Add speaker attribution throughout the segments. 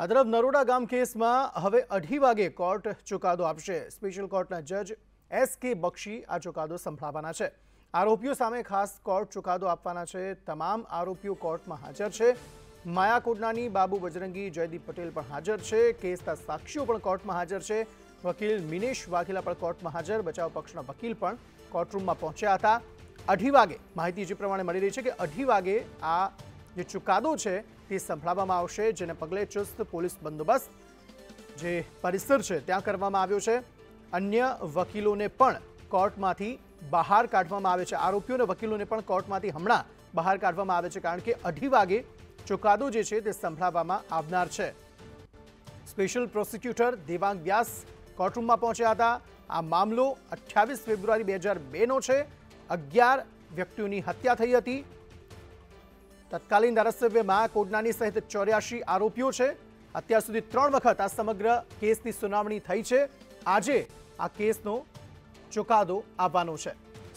Speaker 1: આ તરફ નરોડા ગામ કેસમાં હવે અઢી વાગે કોર્ટ ચુકાદો આપશે સ્પેશિયલ કોર્ટના જજ એસ કે બક્ષી આ ચુકાદો સંભળાવવાના છે આરોપીઓ સામે ખાસ કોર્ટ ચુકાદો આપવાના છે તમામ આરોપીઓ કોર્ટમાં હાજર છે માયા કોડનાની બાબુ બજરંગી જયદીપ પટેલ પણ હાજર છે કેસના સાક્ષીઓ પણ કોર્ટમાં હાજર છે વકીલ મિનેશ વાઘેલા પણ કોર્ટમાં હાજર બચાવ પક્ષના વકીલ પણ કોર્ટરૂમમાં પહોંચ્યા હતા અઢી વાગે માહિતી જે પ્રમાણે મળી રહી છે કે અઢી વાગે આ જે ચુકાદો છે તે સંભળાવવામાં આવશે જેને પગલે ચુસ્ત પોલીસ બંદોબસ્ત જે પરિસર છે ત્યાં કરવામાં આવ્યો છે અન્ય વકીલોને પણ કોર્ટમાંથી બહાર કાઢવામાં આવે છે આરોપીઓ અને વકીલોને પણ કોર્ટમાંથી હમણાં બહાર કાઢવામાં આવે છે કારણ કે અઢી વાગે ચુકાદો જે છે તે સંભળાવવામાં આવનાર છે સ્પેશિયલ પ્રોસિક્યુટર દેવાંગ વ્યાસ કોર્ટરૂમમાં પહોંચ્યા હતા આ મામલો અઠ્યાવીસ ફેબ્રુઆરી બે હજાર બેનો છે અગિયાર વ્યક્તિઓની હત્યા થઈ હતી તત્કાલીન ધારાસભ્યમાં કોડનાની સહિત ચોર્યાસી આરોપીઓ છે. અત્યાર સુધી ત્રણ વખત આ સમગ્ર કેસની સુનાવણી થઈ છે. આજે આ કેસનો ચુકાદો આપવાનો છે.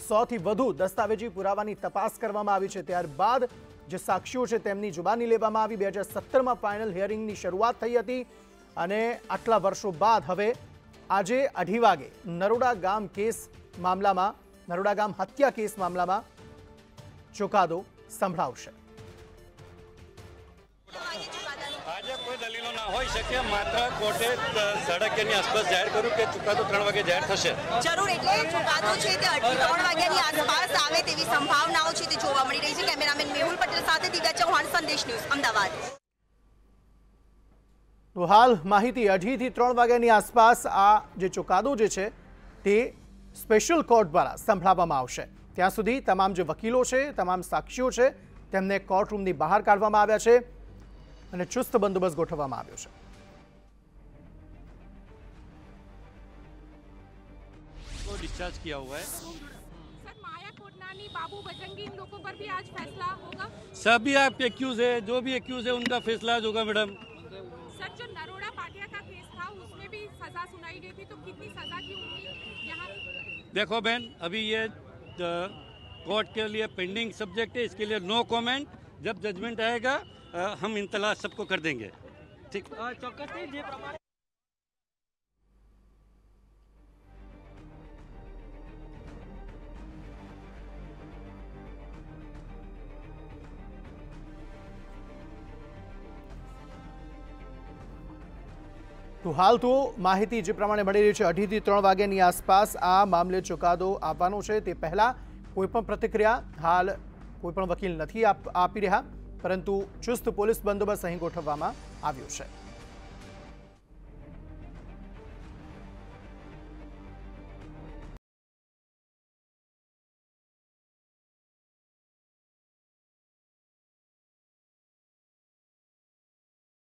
Speaker 1: સોથી વધુ દસ્તાવેજી પુરાવાની તપાસ કરવામાં આવી છે. ત્યારબાદ જે સાક્ષીઓ છે તેમની જુબાની લેવામાં આવી. બે હજાર સત્તરમાં ફાઇનલ હિયરિંગની શરૂઆત થઈ હતી અને આટલા વર્ષો બાદ હવે આજે અઢી વાગે નરોડા ગામ કેસ મામલામાં, નરોડા ગામ હત્યા કેસ મામલામાં ચુકાદો સંભળાવશે.
Speaker 2: કોઈ દલીલો ના હોઈ શકે માત્ર કોર્ટે સાડા અગિયારની આસપાસ જાહેર કર્યું કે ચુકાદો ત્રણ વાગે જાહેર થશે.
Speaker 3: જરૂર એટલે ચુકાદો છે તે અઢી ત્રણ વાગ્યાની આસપાસ આવે તેવી સંભાવનાઓ છે તે જોવા મળી રહી છે. કેમેરામેન મેહુલ પટેલ સાથે દિવ્યા ચૌહાણ સંદેશ ન્યૂઝ અમદાવાદ.
Speaker 1: તો હાલ માહિતી અઢીથી ત્રણ વાગ્યાની આસપાસ આ જે ચુકાદો જે છે તે સ્પેશિયલ કોર્ટ દ્વારા સંભળાવવામાં આવશે. ત્યાં સુધી તમામ જે વકીલો છે તમામ સાક્ષીઓ છે તેમને કોર્ટરૂમની બહાર કાઢવામાં આવ્યા છે. અને ચુસ્ત બંદોબસ્ત ગોઠવવામાં આવ્યો છે
Speaker 2: को डिस्चार्ज किया हुआ है
Speaker 4: सर माया कोटनानी बाबू बजरंगी इन लोगों पर भी आज फैसला होगा
Speaker 2: सभी आप एक्यूज है जो भी एक्यूज है उनका फैसला आज होगा मैडम
Speaker 4: सर जो नरोड़ा पाटिया का केस था उसमें भी सजा सुनाई गई थी तो कितनी सजा की उम्मीद यहाँ
Speaker 2: देखो बहन अभी ये कोर्ट के लिए पेंडिंग सब्जेक्ट है इसके लिए नो कमेंट जब जजमेंट आएगा अ, हम इंतला सबको कर देंगे ठीक
Speaker 1: તો હાલ તો માહિતી જે પ્રમાણે મળી રહી છે અઢીથી ત્રણ વાગ્યાની આસપાસ આ મામલે ચુકાદો આપવાનો છે તે પહેલાં કોઈપણ પ્રતિક્રિયા હાલ કોઈપણ વકીલ નથી આપ- આપી રહ્યા પરંતુ ચુસ્ત પોલીસ બંદોબસ્ત અહીં ગોઠવવામાં આવ્યો છે.